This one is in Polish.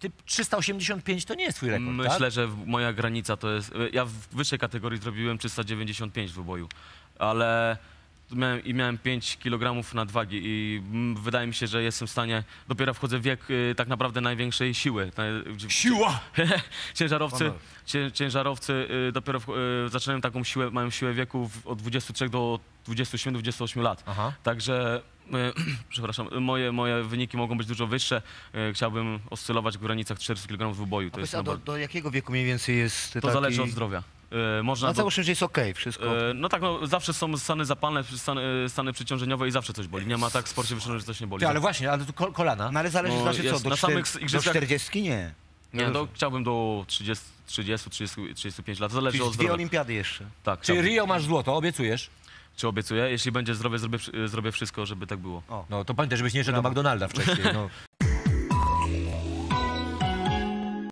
ty 385 to nie jest twój rekord, Myślę, tak? że moja granica to jest. Ja w wyższej kategorii zrobiłem 395 w wyboju, ale miałem, i miałem 5 kg nadwagi i wydaje mi się, że jestem w stanie. Dopiero wchodzę w wiek y, tak naprawdę największej siły. Siła! ciężarowcy, cię, ciężarowcy y, dopiero y, zaczynają taką siłę, mają siłę wieku w, od 23 do 27-28 lat. Aha. Także, przepraszam, moje, moje wyniki mogą być dużo wyższe. Y, chciałbym oscylować w granicach 400 kg w wyboju. To, To jest a do, do jakiego wieku mniej więcej jest to taki... zależy od zdrowia. Y, można Na załóżmy, że jest okej wszystko. no tak, no, zawsze są stany zapalne, stany, stany przeciążeniowe i zawsze coś boli. Nie ma tak w sporcie wyszczególnionym, że coś nie boli. Ty, ale właśnie, ale tu kol- kolana. No ale zależy, no, znaczy co, do, na czter... samych do igrzyskach- 40 nie. Nie, no, chciałbym do 30, 30 30, 35 lat. To zależy Czyli od dwie zdrowia. olimpiady jeszcze. Tak, Czyli. Rio masz złoto, obiecujesz? Czy obiecuję? Jeśli będzie zdrowie, zrobię, zrobię wszystko, żeby tak było. O. No to pamiętaj, żebyś nie szedł do McDonalda wcześniej. No.